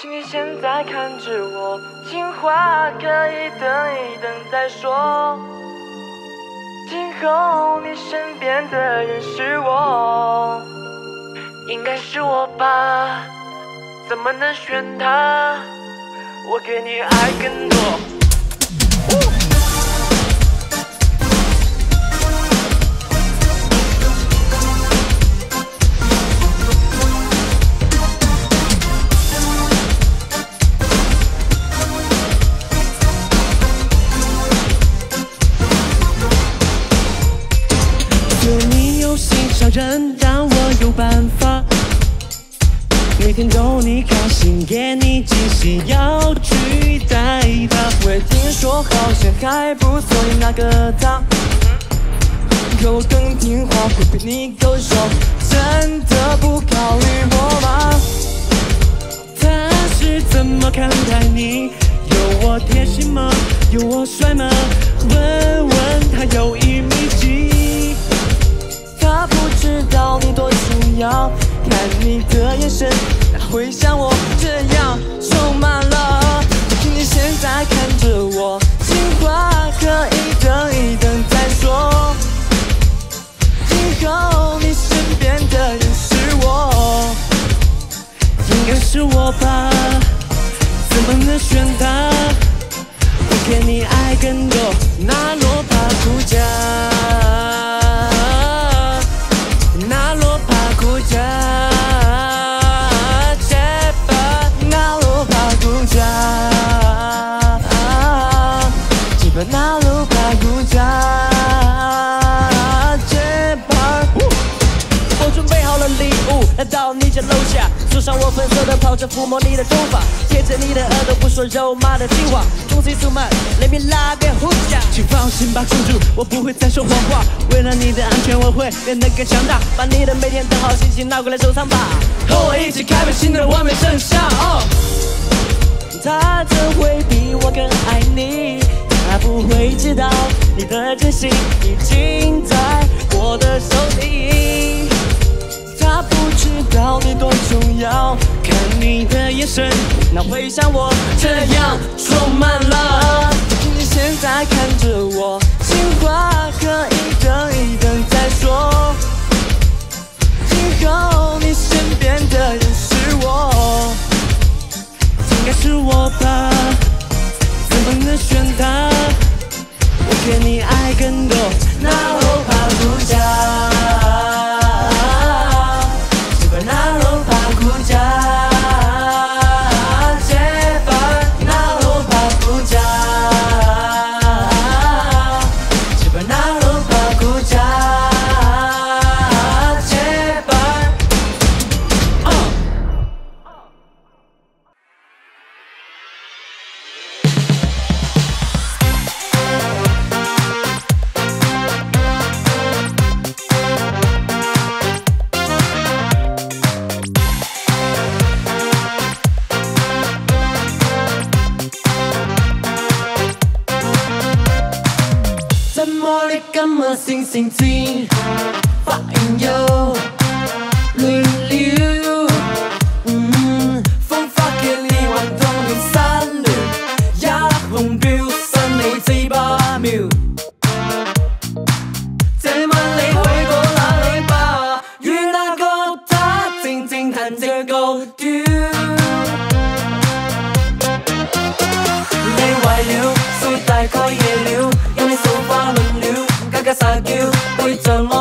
请你现在看着我，情话可以等一等再说。今后你身边的人是我，应该是我吧？怎么能选他？我给你爱更多。人，但我有办法。每天逗你开心，给你惊喜，要取代他。我也听说好像还不错，你那个他，可我更听话，会被你勾手，真的不考虑我吗？他是怎么看待你？有我贴心吗？有我帅吗？的眼神，他会像我这样充满了。请你现在看着我，情话可以等一等再说。今后你身边的人是我，应该是我吧？怎么能选他？我给你爱更多，那到你家楼下，梳上我粉色的跑车，抚摸你的头发，贴着你的耳朵，不说肉麻的情话。中西苏曼，Let me love you，请放心吧，公主，我不会再说谎话。为了你的安全，我会变得更强大，把你的每天的好心情拿过来收藏吧。和我一起开遍新的完美盛夏。哦他怎会比我更爱你？他不会知道你的真心已经在我的手里。他不知道你多重要，看你的眼神，那会像我这样充满了。你现在看着我，情话你咁么星星星，发现有轮流，嗯，风发给你玩动用三轮，压红标，新你这把秒。这晚你去过哪里吧？与那个他静静弹这高调。你壞了，所以你怎么